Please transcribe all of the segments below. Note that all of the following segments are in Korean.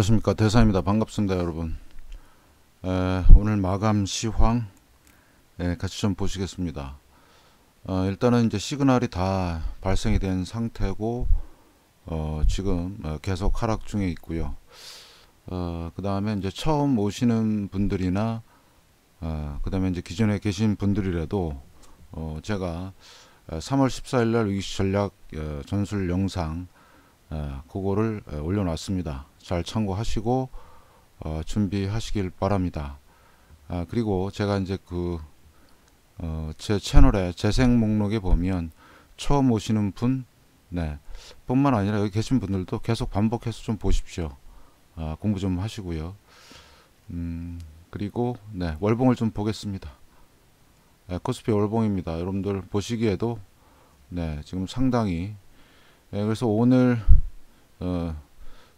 안녕하십니까. 대사입니다. 반갑습니다 여러분. 에, 오늘 마감 시황 에, 같이 좀 보시겠습니다. 어, 일단은 이제 시그널이 다 발생이 된 상태고 어, 지금 어, 계속 하락 중에 있고요. 어, 그 다음에 이제 처음 오시는 분들이나 어, 그 다음에 이제 기존에 계신 분들이라도 어, 제가 3월 14일 날 위기 전략 어, 전술 영상 어, 그거를 어, 올려놨습니다. 잘 참고하시고 어, 준비하시길 바랍니다. 아, 그리고 제가 이제 그, 어, 제 채널에 재생 목록에 보면 처음 오시는 분, 네, 뿐만 아니라 여기 계신 분들도 계속 반복해서 좀 보십시오. 아, 공부 좀 하시고요. 음, 그리고 네, 월봉을 좀 보겠습니다. 네, 코스피 월봉입니다. 여러분들 보시기에도 네, 지금 상당히 네, 그래서 오늘 어,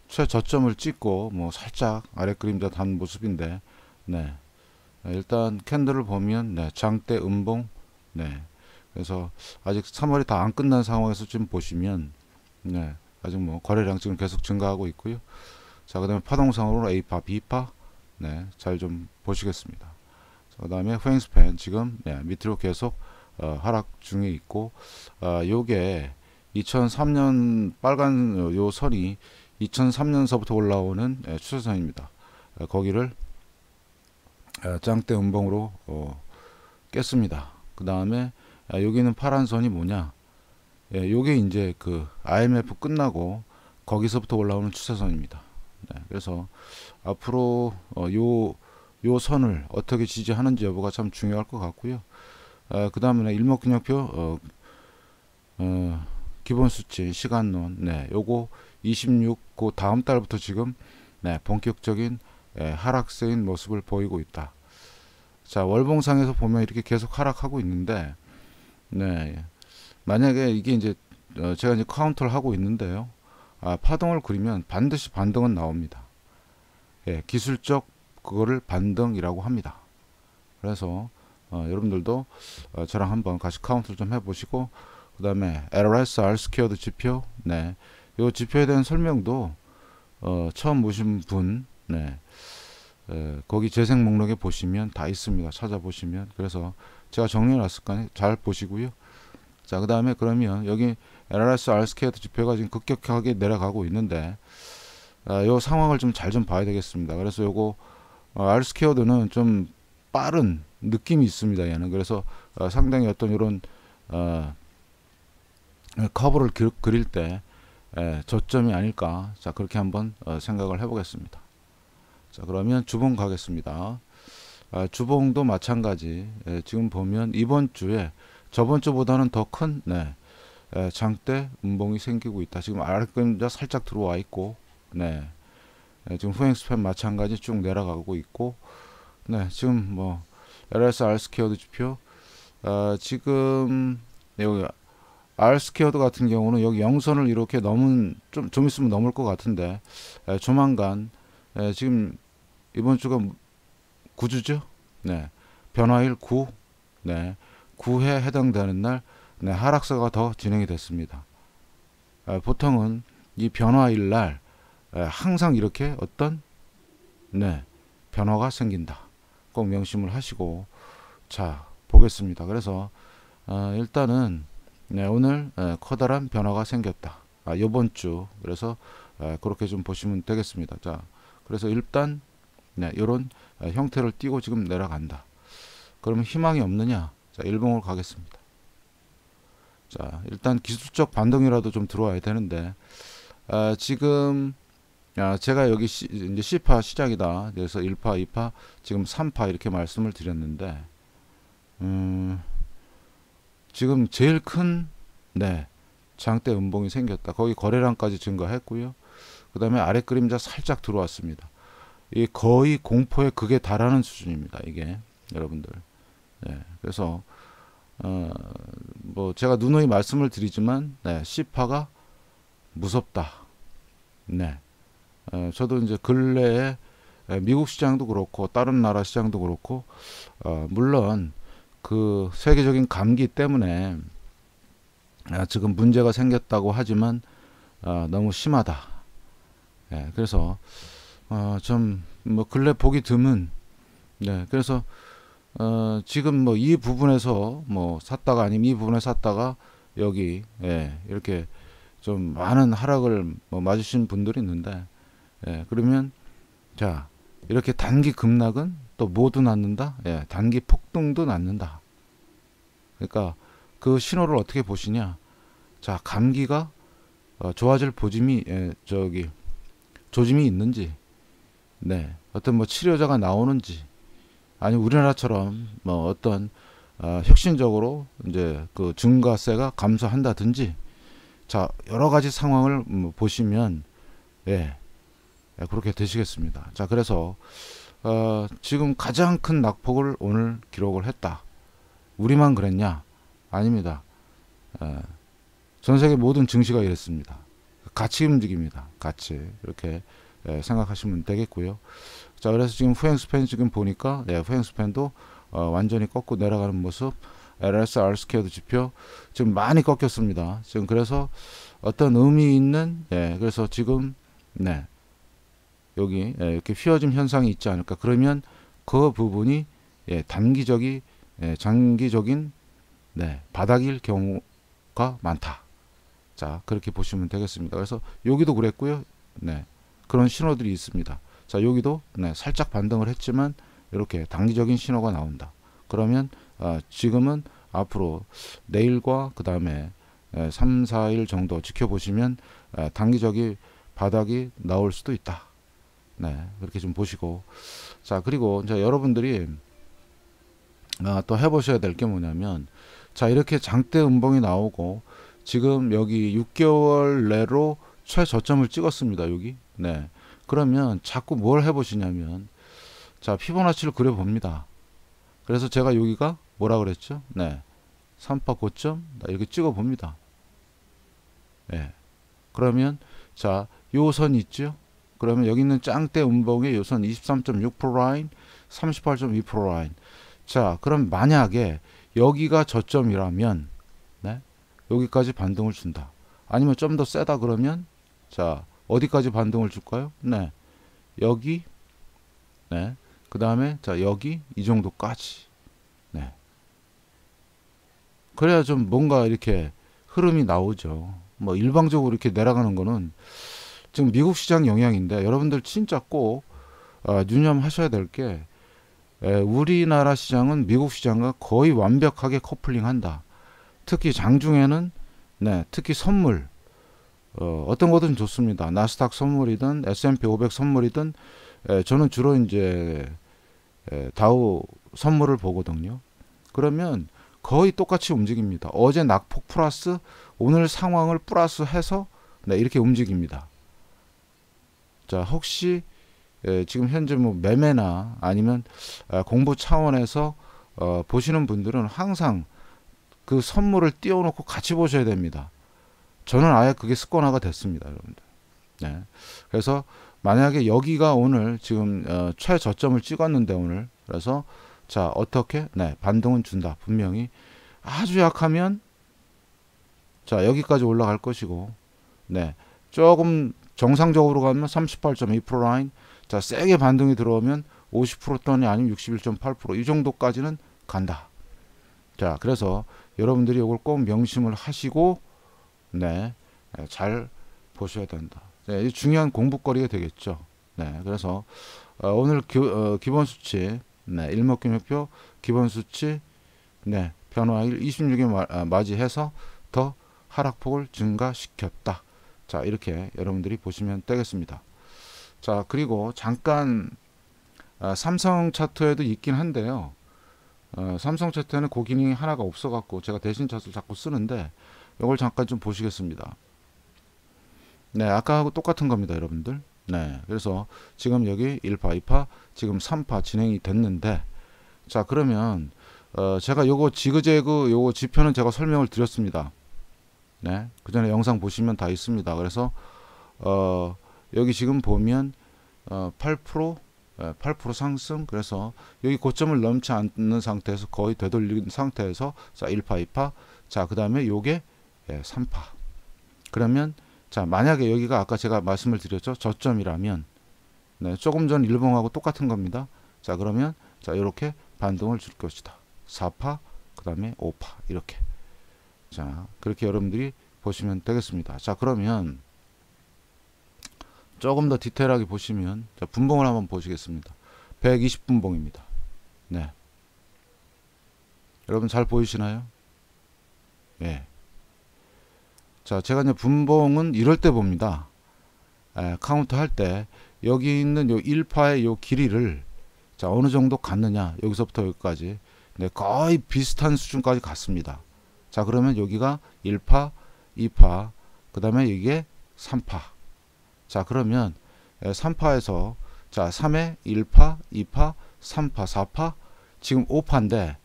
최저점을 찍고 뭐 살짝 아래 그림자 단 모습인데 네. 일단 캔들을 보면 네, 장대 음봉 네. 그래서 아직 3월이 다 안 끝난 상황에서 지금 보시면 네. 아직 뭐 거래량 지금 계속 증가하고 있고요. 자, 그다음에 파동상으로 A파, B파 네. 잘 좀 보시겠습니다. 그다음에 후행스팬 지금 네, 밑으로 계속 어, 하락 중에 있고 아, 요게 2003년 빨간 요 선이 2003년서부터 올라오는 예, 추세선입니다. 예, 거기를 예, 짱대 음봉으로 어, 깼습니다. 그 다음에 여기는 파란 선이 뭐냐? 요게 이제 그 IMF 끝나고 거기서부터 올라오는 추세선입니다. 네, 그래서 앞으로 어, 요, 요 선을 어떻게 지지하는지 여부가 참 중요할 것 같고요. 아, 그 다음에 일목균형표 어, 어, 기본 수치 시간론 네 요거 26그 다음 달부터 지금 네 본격적인 예, 하락세인 모습을 보이고 있다. 자 월봉상에서 보면 이렇게 계속 하락하고 있는데 네 만약에 이게 이제 어, 제가 이제 카운트를 하고 있는데요. 아, 파동을 그리면 반드시 반등은 나옵니다. 예, 기술적 그거를 반등이라고 합니다. 그래서 어, 여러분들도 어, 저랑 한번 같이 카운트를 좀 해보시고 그 다음에 LRS R squared 지표 네. 요 지표에 대한 설명도 어, 처음 보신 분 네. 에, 거기 재생 목록에 보시면 다 있습니다. 찾아보시면 그래서 제가 정리해 놨을 거니 잘 보시고요. 자, 그 다음에 그러면 여기 LRS R squared 지표가 지금 급격하게 내려가고 있는데 아, 요 상황을 좀 잘좀 좀 봐야 되겠습니다. 그래서 요거 어, R squared는 좀 빠른 느낌이 있습니다. 얘는 그래서 어, 상당히 어떤 이런 어, 커브를 그릴 때 에, 저점이 아닐까. 자 그렇게 한번 어, 생각을 해보겠습니다. 자 그러면 주봉 가겠습니다. 아, 주봉도 마찬가지. 에, 지금 보면 이번 주에 저번 주보다는 더 큰 네, 장대 음봉이 생기고 있다. 지금 아래 그림자 살짝 들어와 있고 네 에, 지금 후행 span 마찬가지 쭉 내려가고 있고 네 지금 뭐 LSR squared 지표 아, 지금 여기 R squared 같은 경우는 여기 영선을 이렇게 넘은 좀, 좀 있으면 넘을 것 같은데 에, 조만간 에, 지금 이번 주가 9주죠? 네. 변화일 9. 네. 9회 해당되는 날 네, 하락세가 더 진행이 됐습니다. 에, 보통은 이 변화일 날 에, 항상 이렇게 어떤 네, 변화가 생긴다. 꼭 명심을 하시고 자 보겠습니다. 그래서 어, 일단은 네, 오늘 에, 커다란 변화가 생겼다. 아, 요번 주 그래서 에, 그렇게 좀 보시면 되겠습니다. 자, 그래서 일단 네, 이런 형태를 띄고 지금 내려간다. 그러면 희망이 없느냐? 자, 일봉을 가겠습니다. 자, 일단 기술적 반등이라도 좀 들어와야 되는데 아, 지금 아, 제가 여기 시, 이제 C파 시작이다. 그래서 1파, 2파, 지금 3파 이렇게 말씀을 드렸는데 음, 지금 제일 큰 네, 장대 음봉이 생겼다. 거기 거래량까지 증가했고요. 그 다음에 아래 그림자 살짝 들어왔습니다. 이 거의 공포의 극에 달하는 수준입니다. 이게 여러분들. 네, 그래서 어, 뭐 제가 누누이 말씀을 드리지만 네, C파가 무섭다. 네, 어, 저도 이제 근래에 미국 시장도 그렇고 다른 나라 시장도 그렇고 어, 물론 그 세계적인 감기 때문에 아, 지금 문제가 생겼다고 하지만 아, 너무 심하다. 예, 그래서 어, 좀 뭐 근래 보기 드문 네 그래서 어, 지금 뭐 이 부분에서 뭐 샀다가 아니면 이 부분에 샀다가 여기 예, 이렇게 좀 많은 하락을 뭐 맞으신 분들이 있는데 예, 그러면 자 이렇게 단기 급락은 또 모두 낳는다? 예, 단기 폭등도 낳는다. 그러니까 그 신호를 어떻게 보시냐? 자 감기가 어, 좋아질 보짐이 예, 저기 조짐이 있는지 네 어떤 뭐 치료자가 나오는지 아니 우리나라처럼 뭐 어떤 어, 혁신적으로 이제 그 증가세가 감소한다든지 자 여러 가지 상황을 음, 보시면 예, 예 그렇게 되시겠습니다. 자 그래서 어, 지금 가장 큰 낙폭을 오늘 기록을 했다. 우리만 그랬냐? 아닙니다. 예, 전 세계 모든 증시가 이랬습니다. 같이 움직입니다. 같이 이렇게 예, 생각하시면 되겠고요. 자 그래서 지금 후행 스팬 지금 보니까 예, 후행 스팬도 어, 완전히 꺾고 내려가는 모습 LS R squared 지표 지금 많이 꺾였습니다. 지금 그래서 어떤 의미 있는 예, 그래서 지금 네 여기 예, 이렇게 휘어짐 현상이 있지 않을까 그러면 그 부분이 예, 단기적이 예, 장기적인 네, 바닥일 경우가 많다. 자 그렇게 보시면 되겠습니다. 그래서 여기도 그랬고요. 네 그런 신호들이 있습니다. 자 여기도 네, 살짝 반등을 했지만 이렇게 단기적인 신호가 나온다. 그러면 어, 지금은 앞으로 내일과 그 다음에 3, 4일 정도 지켜보시면 에, 단기적인 바닥이 나올 수도 있다. 네, 그렇게 좀 보시고. 자 그리고 이제 여러분들이 아, 또 해보셔야 될 게 뭐냐면 자 이렇게 장대 음봉이 나오고 지금 여기 6개월 내로 최저점을 찍었습니다 여기. 네. 그러면 자꾸 뭘 해보시냐면 자 피보나치를 그려봅니다. 그래서 제가 여기가 뭐라 그랬죠? 네. 3파 고점? 이렇게 찍어 봅니다. 네. 그러면 자 요 선 있죠 그러면 여기 있는 짱대 음봉의 요선 23.6% 라인 38.2% 라인 자 그럼 만약에 여기가 저점이라면 네? 여기까지 반등을 준다 아니면 좀 더 세다 그러면 자 어디까지 반등을 줄까요? 네. 여기 네. 그 다음에 자 여기 이 정도까지 네. 그래야 좀 뭔가 이렇게 흐름이 나오죠. 뭐 일방적으로 이렇게 내려가는 거는 지금 미국 시장 영향인데 여러분들 진짜 꼭 어, 유념하셔야 될 게 우리나라 시장은 미국 시장과 거의 완벽하게 커플링한다. 특히 장중에는 네, 특히 선물 어, 어떤 거든 좋습니다. 나스닥 선물이든 S&P 500 선물이든 에, 저는 주로 이제 에, 다우 선물을 보거든요. 그러면 거의 똑같이 움직입니다. 어제 낙폭 플러스 오늘 상황을 플러스 해서 네, 이렇게 움직입니다. 자 혹시 에, 지금 현재 뭐 매매나 아니면 아, 공부 차원에서 어, 보시는 분들은 항상 그 선물을 띄워놓고 같이 보셔야 됩니다. 저는 아예 그게 습관화가 됐습니다, 여러분들. 네. 그래서 만약에 여기가 오늘 지금 어, 최저점을 찍었는데 오늘 그래서 자 어떻게 네 반등은 준다 분명히 아주 약하면 자 여기까지 올라갈 것이고 네 조금 정상적으로 가면 38.2% 라인 자 세게 반등이 들어오면 50% 또는 아니면 61.8%이 정도까지는 간다 자 그래서 여러분들이 이걸 꼭 명심을 하시고 네, 예, 잘 보셔야 된다. 네, 중요한 공부거리가 되겠죠. 네, 그래서 어, 오늘 기, 어, 기본 수치, 네, 일목균형표 기본 수치, 네, 변화일 26일 아, 맞이해서 더 하락폭을 증가시켰다. 자, 이렇게 여러분들이 보시면 되겠습니다. 자, 그리고 잠깐 아, 삼성 차트에도 있긴 한데요. 어, 삼성 차트에는 고기능이 하나가 없어갖고 제가 대신 차트를 자꾸 쓰는데 이걸 잠깐 좀 보시겠습니다. 네, 아까하고 똑같은 겁니다, 여러분들. 네, 그래서 지금 여기 1파, 2파, 지금 3파 진행이 됐는데, 자, 그러면, 어, 제가 요거 지그재그 요거 지표는 제가 설명을 드렸습니다. 네, 그 전에 영상 보시면 다 있습니다. 그래서, 어, 여기 지금 보면, 어, 8%, 8% 상승 그래서 여기 고점을 넘지 않는 상태에서 거의 되돌린 상태에서 자 1파 2파 자 그 다음에 요게 예, 3파. 그러면 자 만약에 여기가 아까 제가 말씀을 드렸죠 저점이라면 네, 조금 전 일봉하고 똑같은 겁니다. 자, 그러면 자, 이렇게 반등을 줄 것이다. 4파, 그 다음에 5파 이렇게. 자, 그렇게 여러분들이 보시면 되겠습니다. 자, 그러면 조금 더 디테일하게 보시면 자, 분봉을 한번 보시겠습니다. 120분봉입니다. 네. 여러분 잘 보이시나요? 예. 자, 제가 이제 분봉은 이럴 때 봅니다. 에, 카운트 할 때 여기 있는 요 1파의 요 길이를 자, 어느 정도 갔느냐. 여기서부터 여기까지. 네, 거의 비슷한 수준까지 갔습니다. 자, 그러면 여기가 1파, 2파, 그 다음에 이게 3파. 자, 그러면 3파에서 자, 3에 1파, 2파, 3파, 4파, 지금 5파인데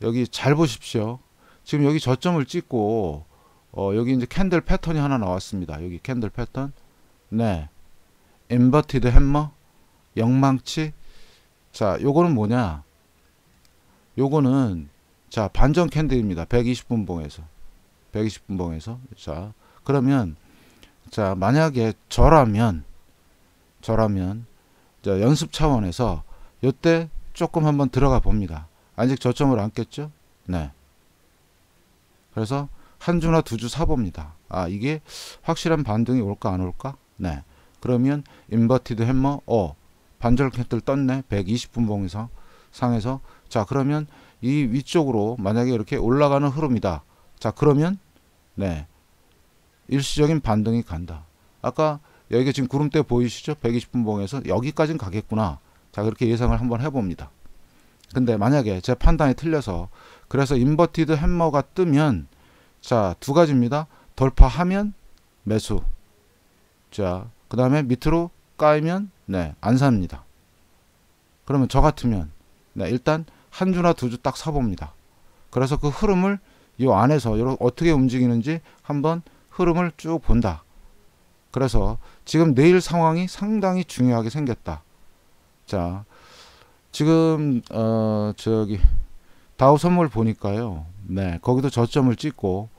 여기 잘 보십시오. 지금 여기 저점을 찍고 어, 여기 이제 candle 패턴이 하나 나왔습니다. 여기 candle 패턴. 네. inverted hammer, 역망치. 자, 요거는 뭐냐? 요거는 자, 반전 candle입니다. 120분 봉에서. 120분 봉에서. 자, 그러면 자, 만약에 저라면 저라면 자, 연습 차원에서 요때 조금 한번 들어가 봅니다. 아직 저점을 안 깼죠? 네. 그래서 한 주나 두 주 사봅니다. 아, 이게 확실한 반등이 올까 안 올까? 네. 그러면 inverted hammer 어 반전 candle 떴네. 120분 봉에서 상에서 자, 그러면 이 위쪽으로 만약에 이렇게 올라가는 흐름이다. 자, 그러면 네. 일시적인 반등이 간다. 아까 여기가 지금 구름대 보이시죠? 120분 봉에서 여기까지는 가겠구나. 자, 그렇게 예상을 한번 해봅니다. 근데 만약에 제 판단이 틀려서 그래서 inverted hammer가 뜨면 자, 두 가지입니다. 돌파하면 매수. 자, 그 다음에 밑으로 까이면 네, 안 삽니다. 그러면 저 같으면 네, 일단 한 주나 두 주 딱 사봅니다. 그래서 그 흐름을 이 안에서 어떻게 움직이는지 한번 흐름을 쭉 본다. 그래서 지금 내일 상황이 상당히 중요하게 생겼다. 자, 지금 어 저기 다우 선물 보니까요. 네, 거기도 저점을 찍고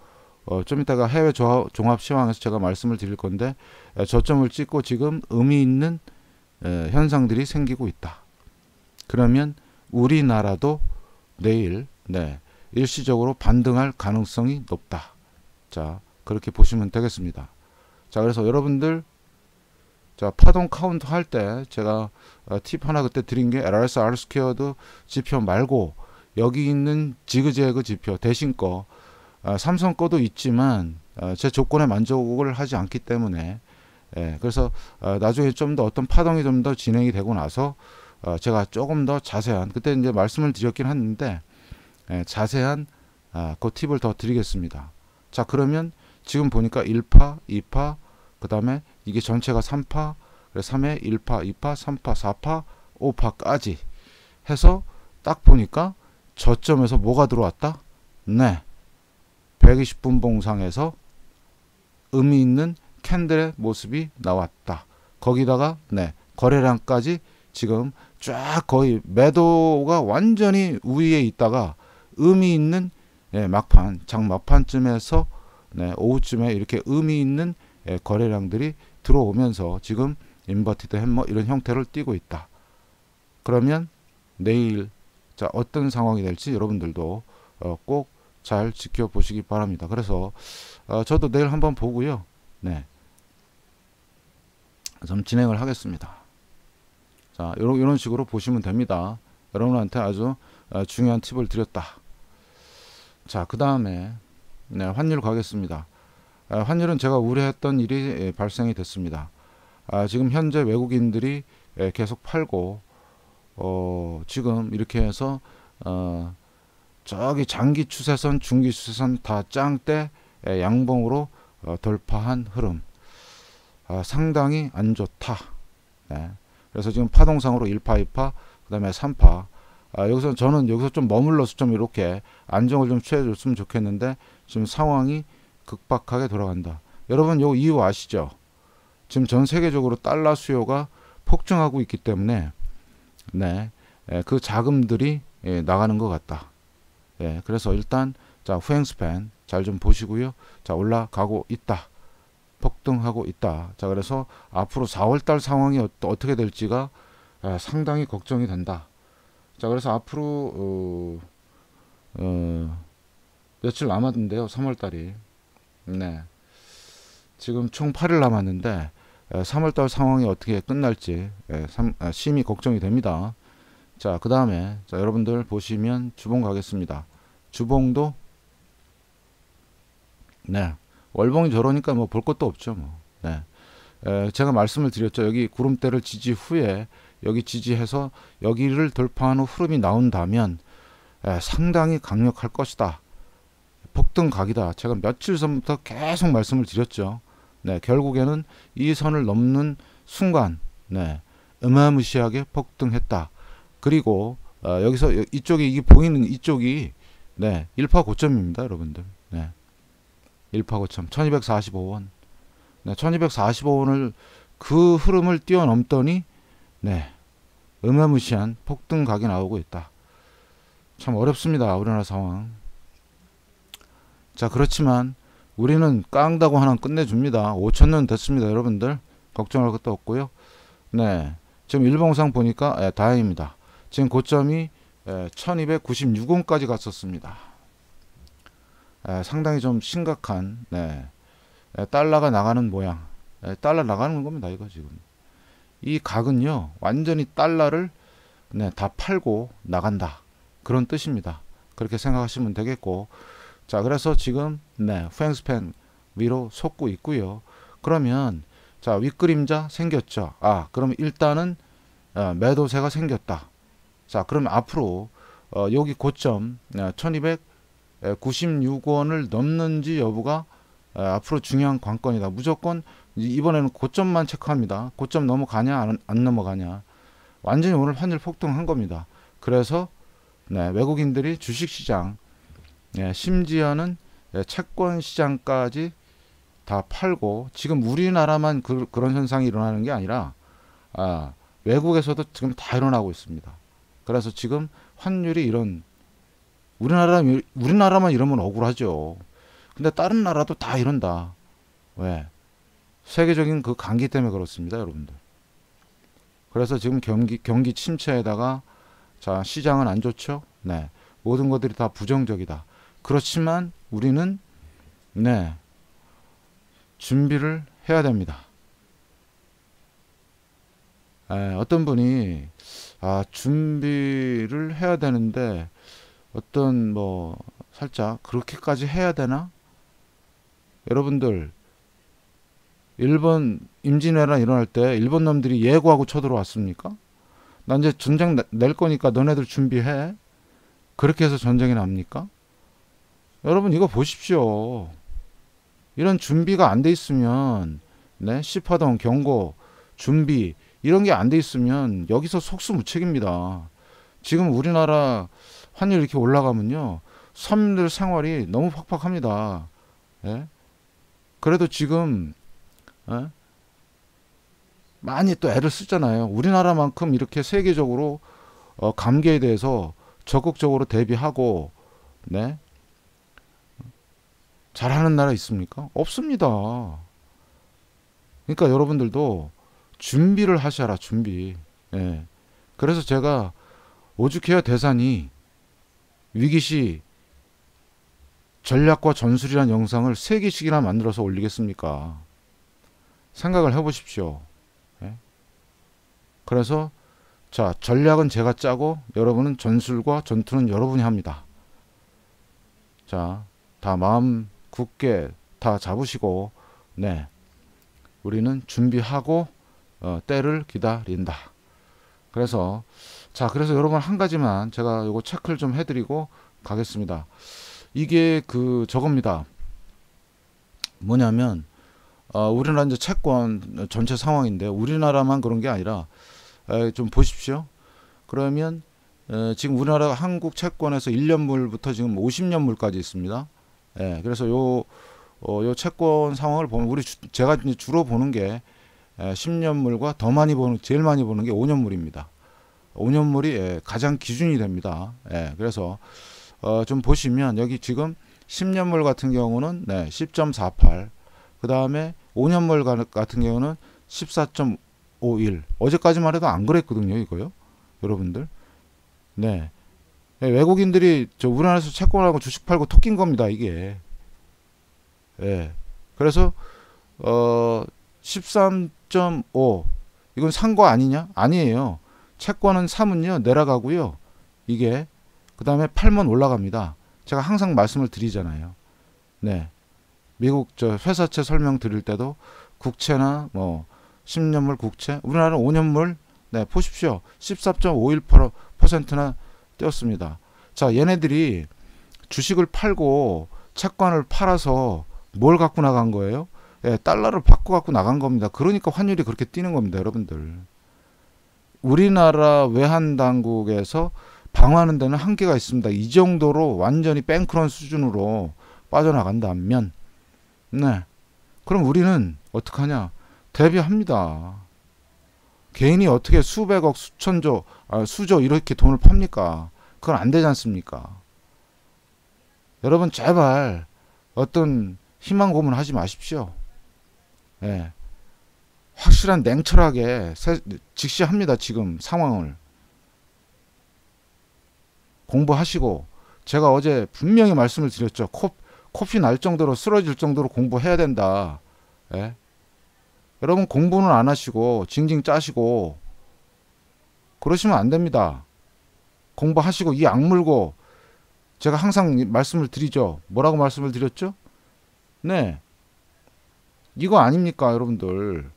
어, 좀 이따가 해외 종합 시황에서 제가 말씀을 드릴 건데 에, 저점을 찍고 지금 의미 있는 에, 현상들이 생기고 있다. 그러면 우리나라도 내일 네, 일시적으로 반등할 가능성이 높다. 자, 그렇게 보시면 되겠습니다. 자, 그래서 여러분들 자, 파동 카운트 할 때 제가 어, 팁 하나 그때 드린 게 LRS R squared 지표 말고 여기 있는 지그재그 지표 대신 거 어, 삼성 거도 있지만 어, 제 조건에 만족을 하지 않기 때문에 예, 그래서 어, 나중에 좀 더 어떤 파동이 좀 더 진행이 되고 나서 어, 제가 조금 더 자세한 그때 이제 말씀을 드렸긴 했는데 예, 자세한 아, 그 팁을 더 드리겠습니다. 자 그러면 지금 보니까 1파, 2파, 그 다음에 이게 전체가 3파, 3에 1파, 2파, 3파, 4파, 5파까지 해서 딱 보니까 저점에서 뭐가 들어왔다? 네. 120분 봉상에서 의미 있는 캔들의 모습이 나왔다. 거기다가 네. 거래량까지 지금 쫙 거의 매도가 완전히 우위에 있다가 의미 있는 네, 막판 장 막판쯤에서 네, 오후쯤에 이렇게 의미 있는 예, 거래량들이 들어오면서 지금 inverted hammer 이런 형태를 띠고 있다. 그러면 내일 자 어떤 상황이 될지 여러분들도 어, 꼭잘 지켜보시기 바랍니다. 그래서 어, 저도 내일 한번 보고요. 네. 좀 진행을 하겠습니다. 자, 이런, 이런 식으로 보시면 됩니다. 여러분한테 아주 어, 중요한 팁을 드렸다. 자, 그 다음에 네, 환율 가겠습니다. 아, 환율은 제가 우려했던 일이 예, 발생이 됐습니다. 아, 지금 현재 외국인들이 예, 계속 팔고 어, 지금 이렇게 해서 어, 저기 장기 추세선, 중기 추세선 다 짱때 예, 양봉으로 어, 돌파한 흐름 아, 상당히 안 좋다. 네. 그래서 지금 파동상으로 1파, 2파, 그 다음에 3파 아, 여기서 저는 여기서 좀 머물러서 좀 이렇게 안정을 좀 취해줬으면 좋겠는데 지금 상황이 극박하게 돌아간다. 여러분 요 이유 아시죠? 지금 전 세계적으로 달러 수요가 폭증하고 있기 때문에 네, 예, 그 자금들이 예, 나가는 것 같다. 예, 그래서 일단 자 후행 스팬 잘 좀 보시고요. 자 올라가고 있다. 폭등하고 있다. 자, 그래서 앞으로 4월 달 상황이 어, 떻게 될지가 아, 상당히 걱정이 된다. 자, 그래서 앞으로 어, 어, 며칠 남았는데요. 3월 달이 네. 지금 총 8일 남았는데 3월 달 상황이 어떻게 끝날지 아, 심히 걱정이 됩니다. 자, 그 다음에 여러분들 보시면 주봉 가겠습니다. 주봉도 네. 월봉이 저러니까 뭐 볼 것도 없죠. 뭐. 네. 에, 제가 말씀을 드렸죠. 여기 구름대를 지지 후에 여기 지지해서 여기를 돌파한 후 흐름이 나온다면 에, 상당히 강력할 것이다. 폭등 각이다. 제가 며칠 전부터 계속 말씀을 드렸죠. 네, 결국에는 이 선을 넘는 순간, 네, 어마무시하게 폭등했다. 그리고 어, 여기서 이쪽에 이게 보이는 이쪽이 네, 1파 고점입니다, 여러분들. 네. 1파 고점 1245원. 네, 1245원을 그 흐름을 뛰어넘더니 네. 어마무시한 폭등 각이 나오고 있다. 참 어렵습니다. 우리나라 상황. 자, 그렇지만 우리는 깡다고 하나 끝내줍니다. 5천원 됐습니다. 여러분들. 걱정할 것도 없고요. 네. 지금 일봉상 보니까 예, 다행입니다. 지금 고점이 예, 1296원까지 갔었습니다. 예, 상당히 좀 심각한 네. 예, 달러가 나가는 모양. 예, 달러 나가는 겁니다. 이거 지금. 이 각은요. 완전히 달러를 네, 다 팔고 나간다. 그런 뜻입니다. 그렇게 생각하시면 되겠고 자, 그래서 지금 네, 횡스팬 위로 솟고 있고요. 그러면 자, 윗그림자 생겼죠. 아, 그럼 일단은 어, 매도세가 생겼다. 자, 그럼 앞으로 어, 여기 고점 어, 1296원을 넘는지 여부가 어, 앞으로 중요한 관건이다. 무조건 이번에는 고점만 체크합니다. 고점 넘어가냐 안, 안 넘어가냐. 완전히 오늘 환율 폭등한 겁니다. 그래서 네, 외국인들이 주식시장 예, 심지어는 예, 채권 시장까지 다 팔고 지금 우리나라만 그, 런 현상이 일어나는 게 아니라 아, 외국에서도 지금 다 일어나고 있습니다. 그래서 지금 환율이 이런 우리나라 우리나라만 이러면 억울하죠. 근데 다른 나라도 다 이런다. 왜? 세계적인 그 감기 때문에 그렇습니다, 여러분들. 그래서 지금 경기 경기 침체에다가 자 시장은 안 좋죠. 네, 모든 것들이 다 부정적이다. 그렇지만 우리는 네 준비를 해야 됩니다. 에, 어떤 분이 아 준비를 해야 되는데 어떤 뭐 살짝 그렇게까지 해야 되나? 여러분들 일본 임진왜란 일어날 때 일본 놈들이 예고하고 쳐들어왔습니까? 나 이제 전쟁 낼 거니까 너네들 준비해. 그렇게 해서 전쟁이 납니까? 여러분 이거 보십시오. 이런 준비가 안 돼 있으면 네? 시파동 경고 준비 이런 게 안 돼 있으면 여기서 속수무책입니다. 지금 우리나라 환율 이렇게 올라가면요. 서민들 생활이 너무 팍팍합니다. 예? 그래도 지금 예? 많이 또 애를 쓰잖아요. 우리나라만큼 이렇게 세계적으로 어, 감기에 대해서 적극적으로 대비하고 네? 잘하는 나라 있습니까? 없습니다. 그러니까 여러분들도 준비를 하셔라 준비. 예. 그래서 제가 오죽해야 대산이 위기시 전략과 전술이란 영상을 세 개씩이나 만들어서 올리겠습니까? 생각을 해보십시오. 예? 그래서 자 전략은 제가 짜고 여러분은 전술과 전투는 여러분이 합니다. 자 다 마음 굳게 다 잡으시고 네 우리는 준비하고 어, 때를 기다린다. 그래서 자 그래서 여러분 한 가지만 제가 요거 체크를 좀 해드리고 가겠습니다. 이게 그 저겁니다. 뭐냐면 어, 우리나라 이제 채권 전체 상황인데 우리나라만 그런 게 아니라 에, 좀 보십시오. 그러면 에, 지금 우리나라 한국 채권에서 1년물부터 지금 50년물까지 있습니다. 예, 그래서 요, 어, 요 채권 상황을 보면 우리 주, 제가 주로 보는 게 예, 10년물과 더 많이 보는 제일 많이 보는 게 5년물입니다. 5년물이 예, 가장 기준이 됩니다. 예, 그래서 어, 좀 보시면 여기 지금 10년물 같은 경우는 네, 10.48. 그 다음에 5년물 가- 같은 경우는 14.51. 어제까지만 해도 안 그랬거든요, 이거요. 여러분들. 네. 예, 외국인들이 저 우리나라에서 채권하고 주식 팔고 토낀 겁니다, 이게. 예. 그래서 어 13.5 이건 산 거 아니냐? 아니에요. 채권은 사면요 내려가고요. 이게 그 다음에 팔면 올라갑니다. 제가 항상 말씀을 드리잖아요. 네. 미국 저 회사채 설명 드릴 때도 국채나 뭐 10년물 국채, 우리나라는 5년물 네, 보십시오. 14.51%나 뛰었습니다. 자, 얘네들이 주식을 팔고 채권을 팔아서 뭘 갖고 나간 거예요? 예, 달러를 바꿔 갖고 나간 겁니다. 그러니까 환율이 그렇게 뛰는 겁니다, 여러분들. 우리나라 외환 당국에서 방어하는 데는 한계가 있습니다. 이 정도로 완전히 뱅크런 수준으로 빠져나간다면, 네. 그럼 우리는 어떡하냐? 대비합니다. 개인이 어떻게 수백억, 수천조, 아, 수조 이렇게 돈을 팝니까? 그건 안 되지 않습니까? 여러분, 제발 어떤 희망 고문 하지 마십시오. 예. 확실한 냉철하게 세- 직시합니다. 지금 상황을 공부하시고 제가 어제 분명히 말씀을 드렸죠. 코, 코피 날 정도로 쓰러질 정도로 공부해야 된다. 예? 여러분 공부는 안 하시고 징징 짜시고 그러시면 안 됩니다. 공부하시고 이 악물고 제가 항상 이 말씀을 드리죠. 뭐라고 말씀을 드렸죠? 네. 이거 아닙니까, 여러분들?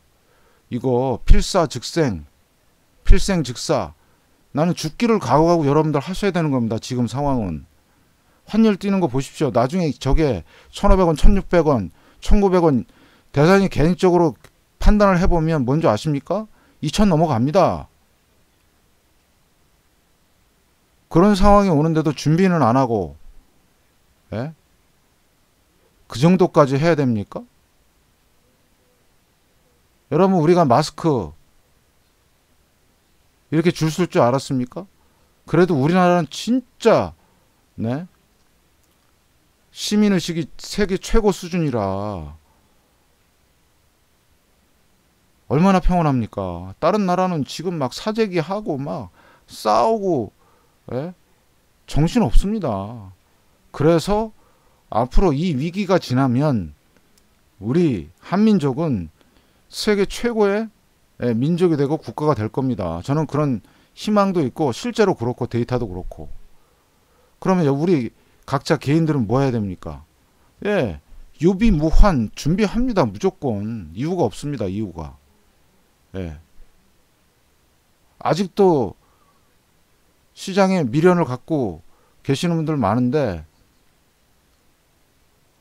이거 필사 즉생, 필생 즉사. 나는 죽기를 각오하고 여러분들 하셔야 되는 겁니다. 지금 상황은. 환율 뛰는 거 보십시오. 나중에 저게 1,500원, 1,600원, 1,900원 대단히 개인적으로 판단을 해보면 뭔지 아십니까? 2,000 넘어갑니다. 그런 상황이 오는데도 준비는 안 하고, 예? 그 정도까지 해야 됩니까? 여러분 우리가 마스크 이렇게 줄쓸줄 알았습니까? 그래도 우리나라는 진짜 네 시민 의식이 세계 최고 수준이라 얼마나 평온합니까? 다른 나라는 지금 막 사재기 하고 막 싸우고 예? 정신 없습니다. 그래서 앞으로 이 위기가 지나면 우리 한민족은 세계 최고의 예, 민족이 되고 국가가 될 겁니다. 저는 그런 희망도 있고 실제로 그렇고 데이터도 그렇고. 그러면 우리 각자 개인들은 뭐 해야 됩니까? 예. 유비무환 준비합니다. 무조건. 이유가 없습니다. 이유가. 예. 아직도 시장에 미련을 갖고 계시는 분들 많은데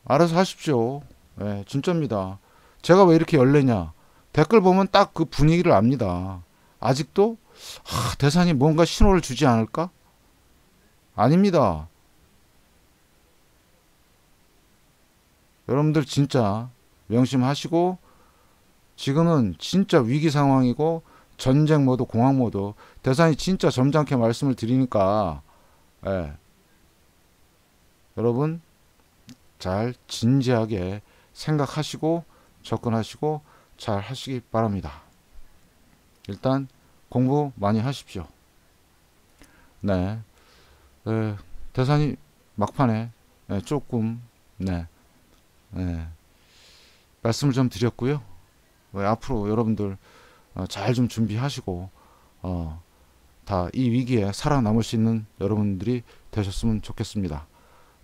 알아서 하십시오. 예, 진짜입니다. 제가 왜 이렇게 열내냐? 댓글 보면 딱 그 분위기를 압니다. 아직도 아, 대산이 뭔가 신호를 주지 않을까? 아닙니다. 여러분들 진짜 명심하시고 지금은 진짜 위기 상황이고 전쟁 모드, 공황 모드. 대산이 진짜 점잖게 말씀을 드리니까 예. 여러분 잘 진지하게 생각하시고 접근하시고 잘 하시기 바랍니다. 일단 공부 많이 하십시오. 네. 에, 대산이 막판에 에, 조금 네. 네. 말씀을 좀 드렸고요. 어, 앞으로 여러분들 어, 잘좀 준비하시고 어, 다 이 위기에 살아남을 수 있는 여러분들이 되셨으면 좋겠습니다.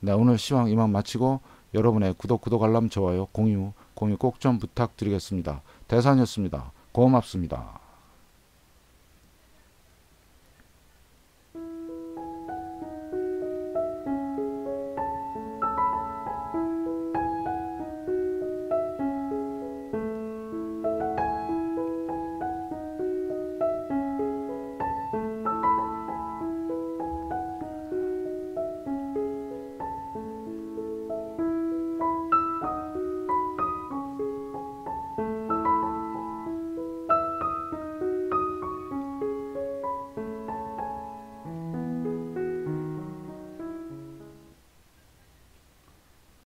네, 오늘 시황 이만 마치고 여러분의 구독, 구독 알람, 좋아요, 공유, 공유 꼭 좀 부탁드리겠습니다. 대산이었습니다. 고맙습니다.